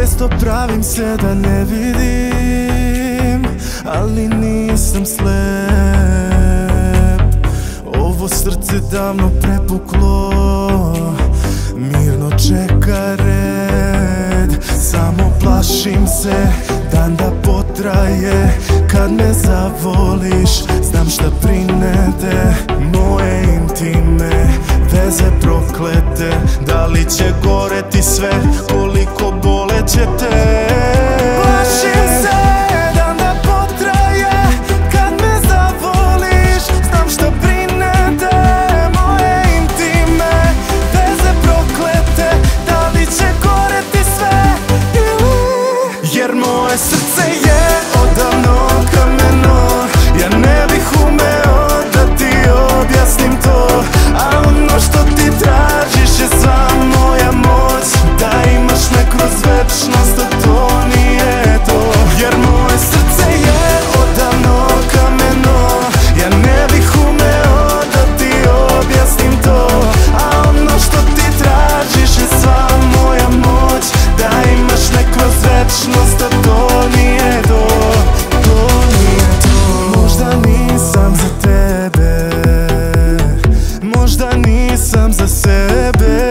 Često pravim se da ne vidim Ali nisam slep. Ovo srce davno prepuklo Mirno čeka red. Samo plašim se Dan da potraje. Kad me zavoliš Znam šta prinete. Moje intime Veze proklete. Da li će goreti sve tebe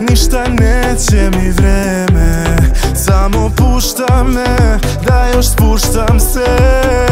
Ništa neće mi vreme. Samo pušta me Da još spuštam se.